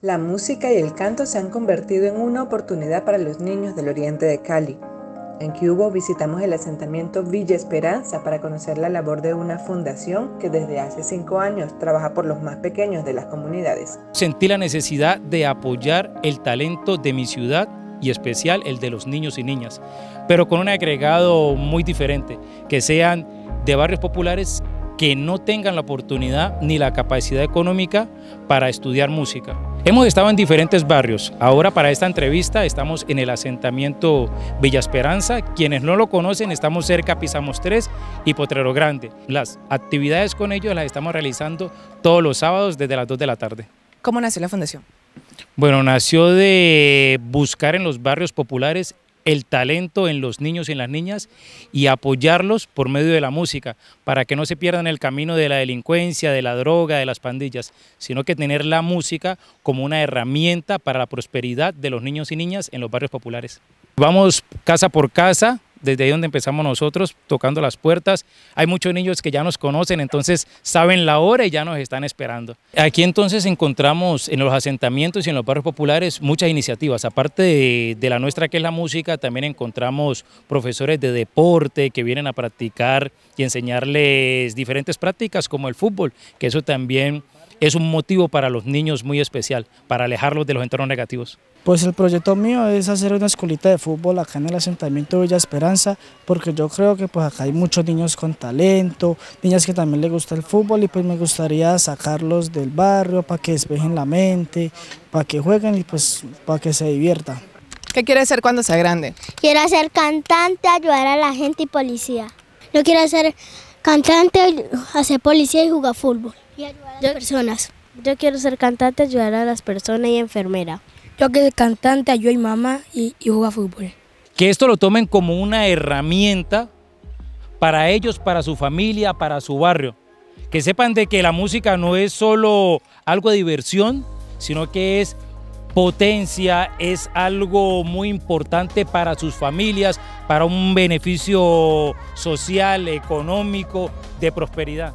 La música y el canto se han convertido en una oportunidad para los niños del oriente de Cali. En Cubo visitamos el asentamiento Villa Esperanza para conocer la labor de una fundación que desde hace cinco años trabaja por los más pequeños de las comunidades. Sentí la necesidad de apoyar el talento de mi ciudad y especial el de los niños y niñas, pero con un agregado muy diferente, que sean de barrios populares que no tengan la oportunidad ni la capacidad económica para estudiar música. Hemos estado en diferentes barrios. Ahora para esta entrevista estamos en el asentamiento Villa Esperanza. Quienes no lo conocen, estamos cerca Pisamos 3 y Potrero Grande. Las actividades con ellos las estamos realizando todos los sábados desde las 2 de la tarde. ¿Cómo nació la fundación? Bueno, nació de buscar en los barrios populares el talento en los niños y en las niñas y apoyarlos por medio de la música, para que no se pierdan el camino de la delincuencia, de la droga, de las pandillas, sino que tener la música como una herramienta para la prosperidad de los niños y niñas en los barrios populares. Vamos casa por casa, desde ahí donde empezamos nosotros, tocando las puertas. Hay muchos niños que ya nos conocen, entonces saben la hora y ya nos están esperando. Aquí entonces encontramos en los asentamientos y en los barrios populares muchas iniciativas. Aparte de, la nuestra que es la música, también encontramos profesores de deporte que vienen a practicar y enseñarles diferentes prácticas como el fútbol, que eso también es un motivo para los niños muy especial, para alejarlos de los entornos negativos. Pues el proyecto mío es hacer una escuelita de fútbol acá en el asentamiento Villa Esperanza, porque yo creo que pues acá hay muchos niños con talento, niñas que también les gusta el fútbol y pues me gustaría sacarlos del barrio para que despejen la mente, para que jueguen y pues para que se diviertan. ¿Qué quiere ser cuando sea grande? Quiero ser cantante, ayudar a la gente y policía. Yo quiero ser cantante, hacer policía y jugar fútbol. Y ayudar a las personas. Yo quiero ser cantante, ayudar a las personas y enfermera. Yo quiero ser cantante, ayudar a mi mamá y, y jugar fútbol. Que esto lo tomen como una herramienta para ellos, para su familia, para su barrio. Que sepan de que la música no es solo algo de diversión, sino que es potencia, es algo muy importante para sus familias, para un beneficio social, económico, de prosperidad.